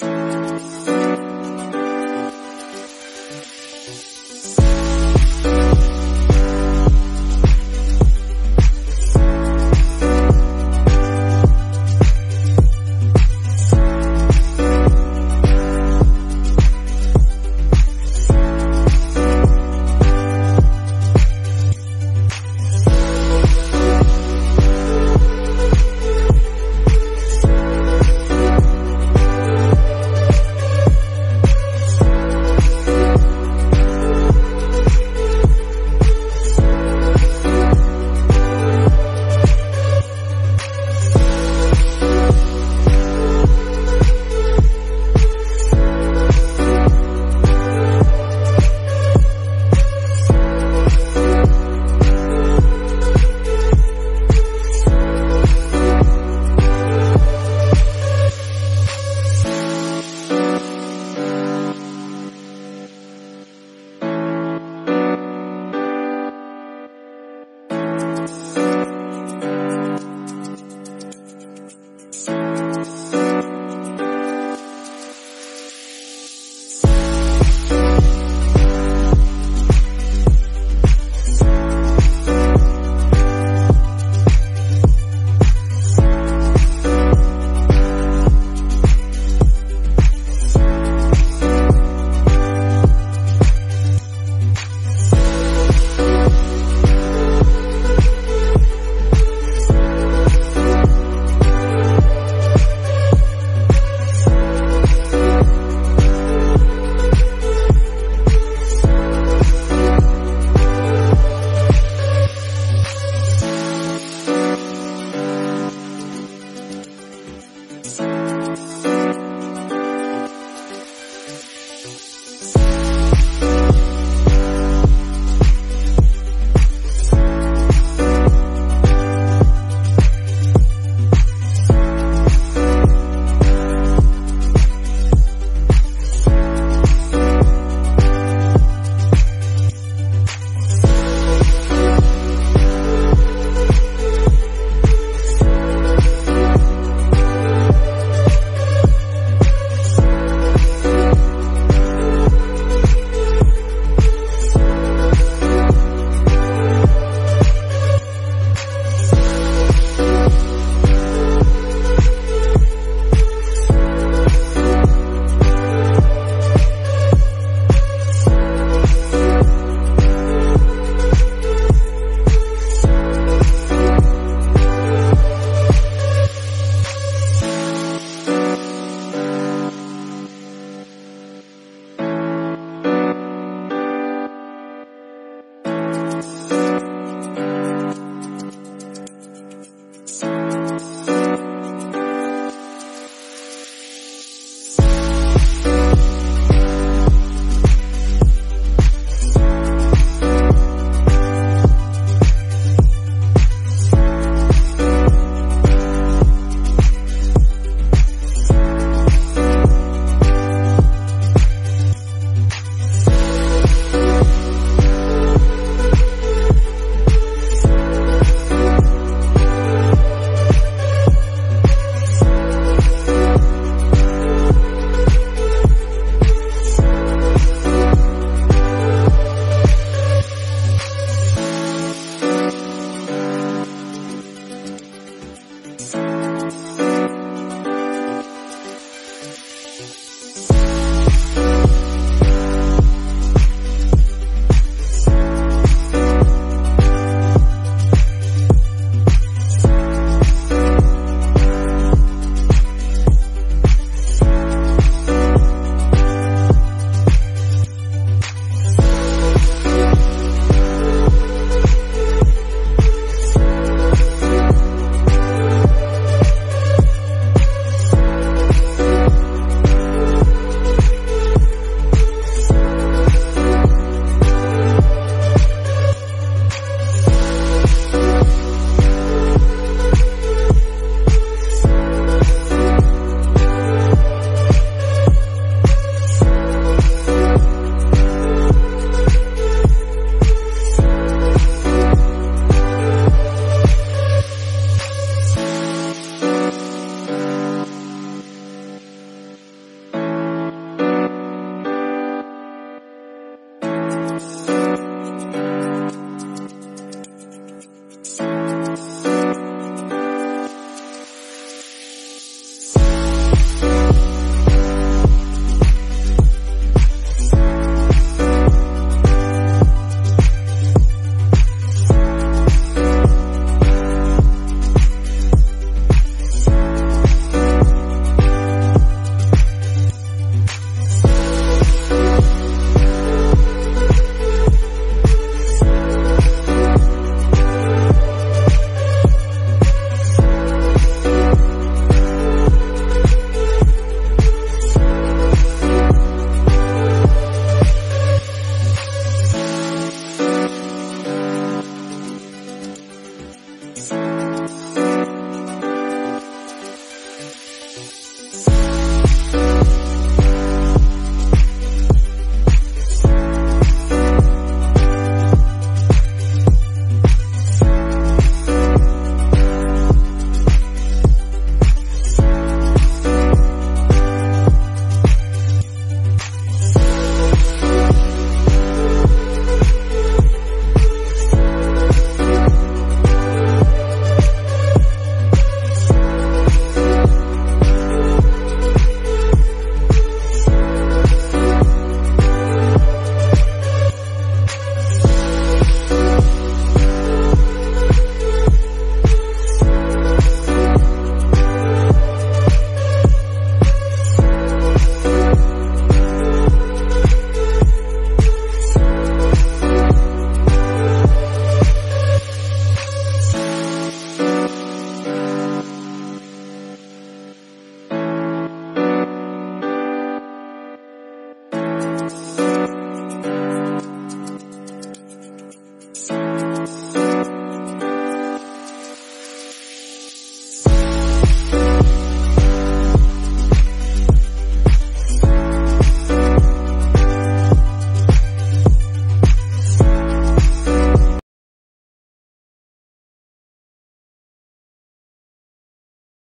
Podcast.